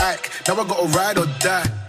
act. Now I gotta ride or die.